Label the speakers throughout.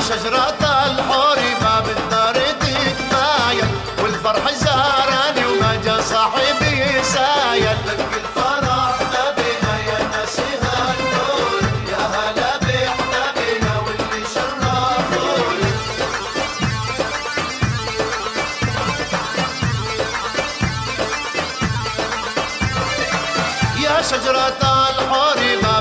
Speaker 1: شجرة الحور ما بالدار تتمايل والفرح زارني وما جا صاحبي سايل لك الفرح نبينا يا النور يا هلا يا شجرة الحور ما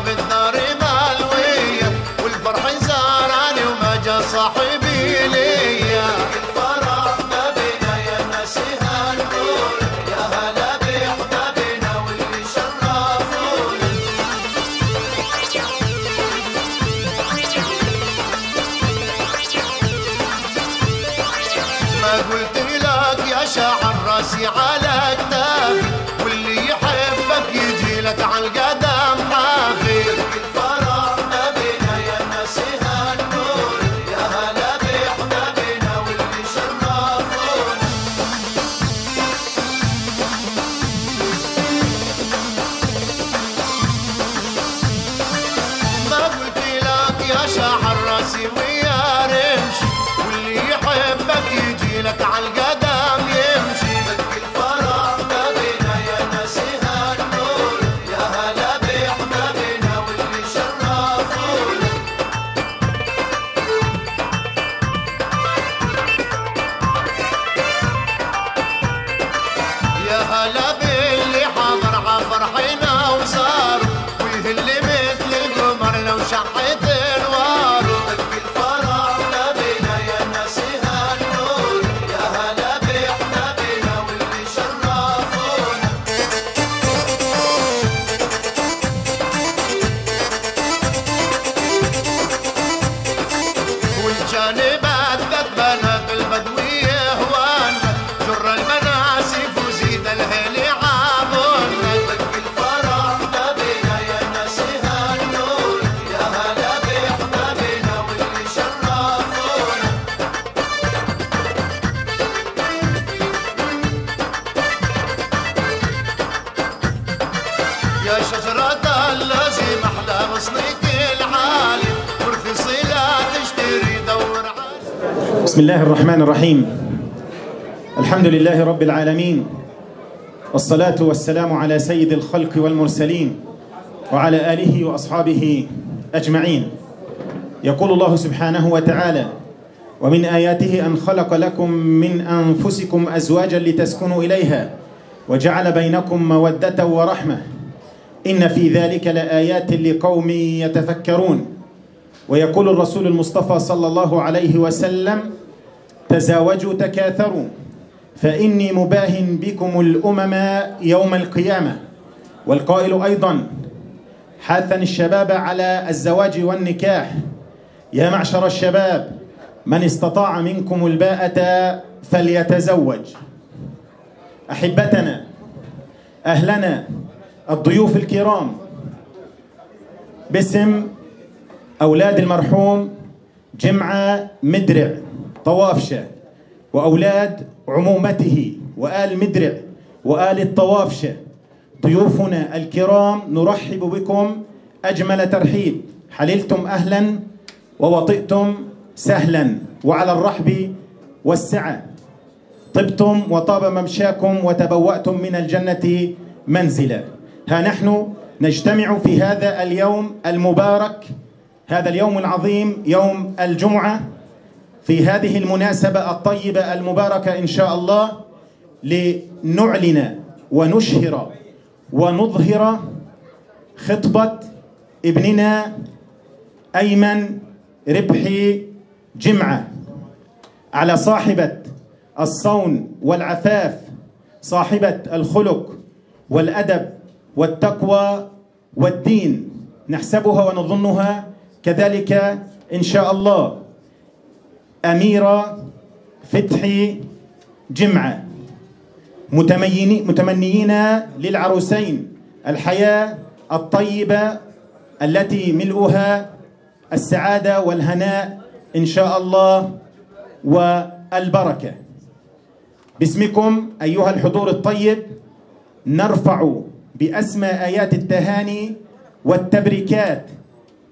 Speaker 1: يا شجرة اللازم أحلى غصنك العالي ورث صلة تشتري دور عالي.
Speaker 2: بسم الله الرحمن الرحيم. الحمد لله رب العالمين والصلاة والسلام على سيد الخلق والمرسلين وعلى آله وأصحابه أجمعين. يقول الله سبحانه وتعالى ومن آياته أن خلق لكم من أنفسكم أزواجا لتسكنوا إليها وجعل بينكم مودة ورحمة. إن في ذلك لآيات لقوم يتفكرون. ويقول الرسول المصطفى صلى الله عليه وسلم تزاوجوا تكاثروا فإني مباهن بكم الأمم يوم القيامة. والقائل أيضا حاثا الشباب على الزواج والنكاح. يا معشر الشباب من استطاع منكم الباءة فليتزوج. أحبتنا أهلنا الضيوف الكرام. باسم أولاد المرحوم جمعة مدرع طوافشة وأولاد عمومته وآل مدرع وآل الطوافشة. ضيوفنا الكرام نرحب بكم أجمل ترحيب. حللتم أهلا ووطئتم سهلا. وعلى الرحب والسعة. طبتم وطاب ممشاكم وتبوأتم من الجنة منزلا. ها نحن نجتمع في هذا اليوم المبارك هذا اليوم العظيم يوم الجمعة في هذه المناسبة الطيبة المباركة إن شاء الله لنعلن ونشهر ونظهر خطبة ابننا أيمن ربحي جمعة على صاحبة الصون والعفاف صاحبة الخلق والأدب والتقوى والدين. نحسبها ونظنها كذلك إن شاء الله. أميرة فتحي جمعة متمنيين للعروسين. الحياة الطيبة التي ملؤها السعادة والهناء إن شاء الله والبركة. باسمكم أيها الحضور الطيب نرفع بأسمى آيات التهاني والتبريكات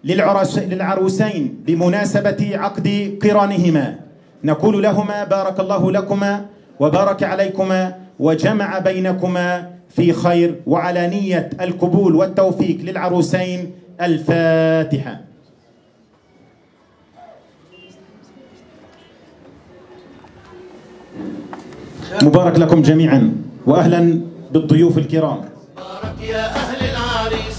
Speaker 2: للعروسين بمناسبة عقد قرانهما. نقول لهما بارك الله لكما وبارك عليكما وجمع بينكما في خير وعلى نية القبول والتوفيق للعروسين. الفاتحة. مبارك لكم جميعا وأهلا بالضيوف الكرام.
Speaker 1: يا أهل العريس.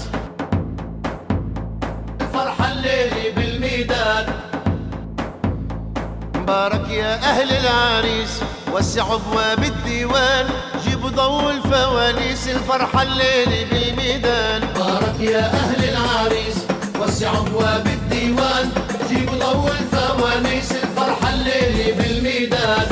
Speaker 1: الفرحة الليلة بالميدان. بارك يا أهل العريس. وسعوا أبواب الديوان. جيبوا ضوء الفوانيس. الفرحة الليلة بالميدان. بارك يا أهل العريس. وسعوا أبواب الديوان. جيبوا ضوء الفوانيس. الفرحة الليلة بالميدان.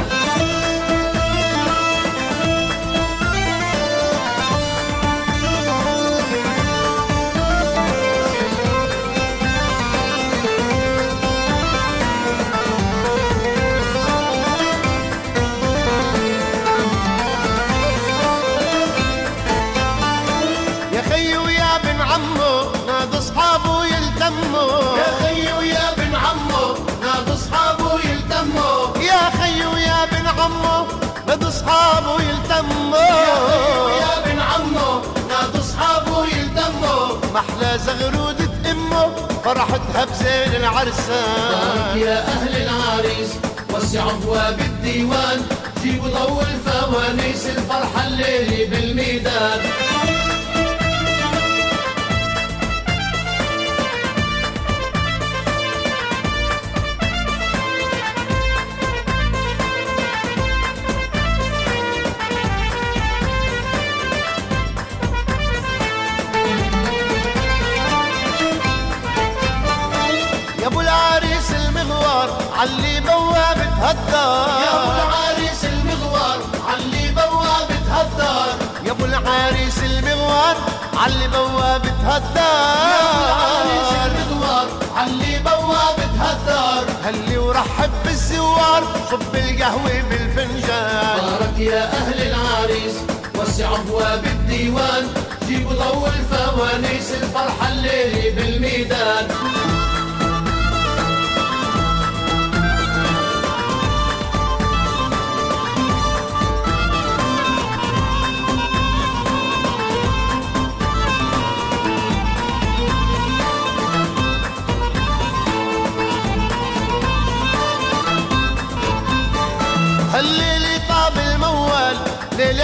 Speaker 1: زغرودة أمه فرحتها بزين العرسان. يا أهل العريس وسعوا ابواب الديوان جيبوا ضوء الفوانيس الفرحة الليلة بالميدان. علي بوابة هالدار يا أبو العريس المغوار علي بوابة هالدار يا أبو العريس المغوار علي بوابة هالدار يا أبو العريس المغوار علي بوابة هالدار هلي ورحب بالزوار صب القهوة بالفنجان. بارك يا أهل العريس وسعوا أبواب الديوان. جيبوا ضوء الفوانيس الفرحة الليلة بالميدان.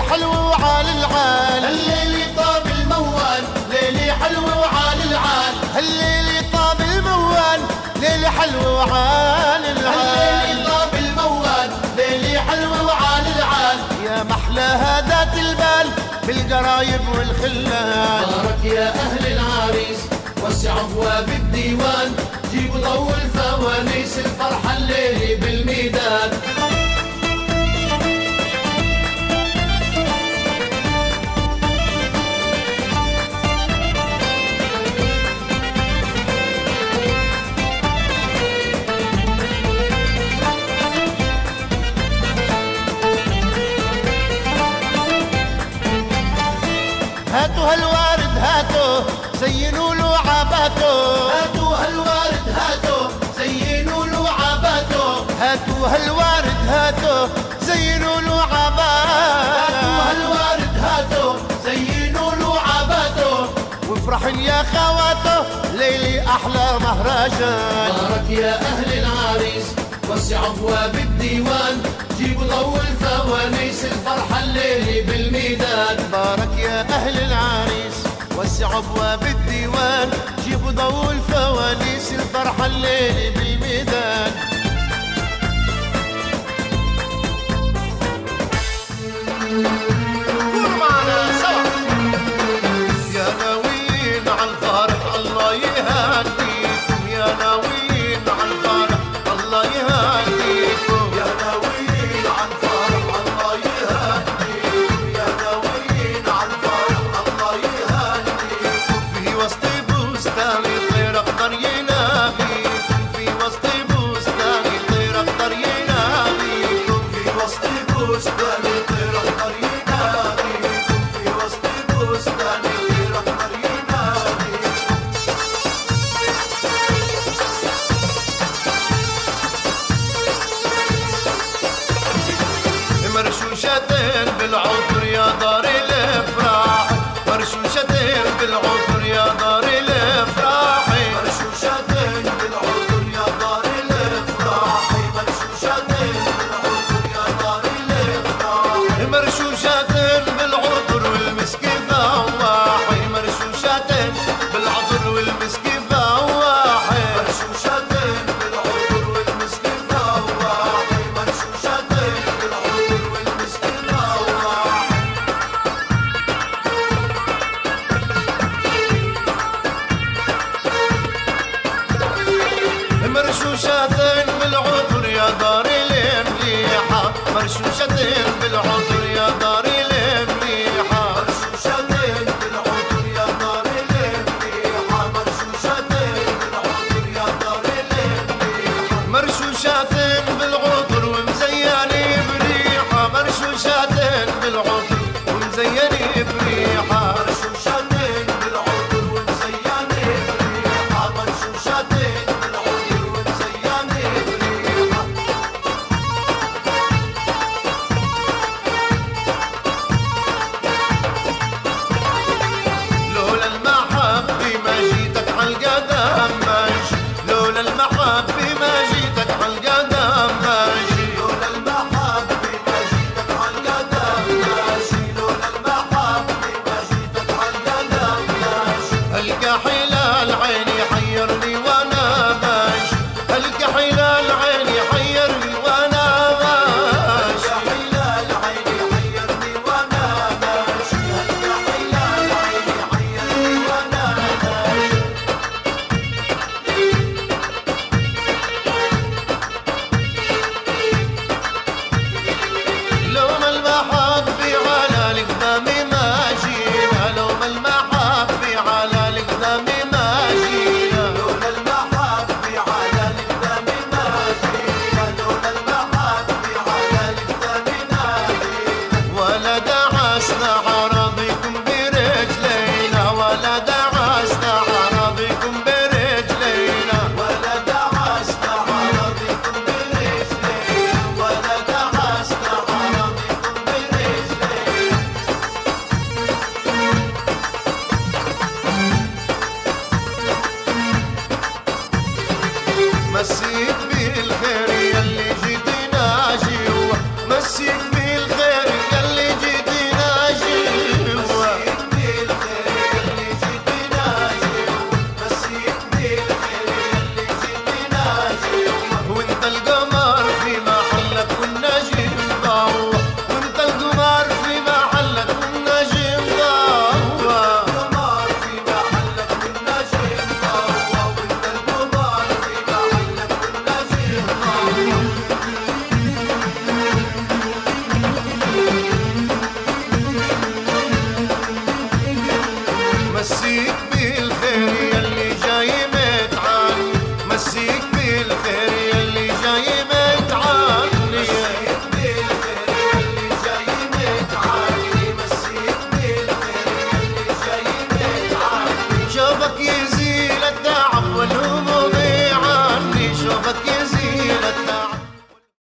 Speaker 1: حلو وعال العال. هالليلي طاب الموال ليلي حلو وعال العال. هالليلي طاب الموال ليلي حلو وعال العال. هالليلي طاب الموال ليلي حلو وعال العال. يا محلى هادات البال بالقرايب والخلان بارك يا أهل العريس وسعوا ابواب الديوان. جيبوا ضوء الفوانيس الفرحة الليلة بالميدان. يا خواته ليلي أحلى مهرجان. بارك يا أهل العريس وسعوا أبواب الديوان. جيبوا ضوء الفوانيس الفرحة الليلة بالميدان. بارك يا أهل العريس وسعوا أبواب الديوان. جيبوا ضوء الليل بالميدان. Let me get it.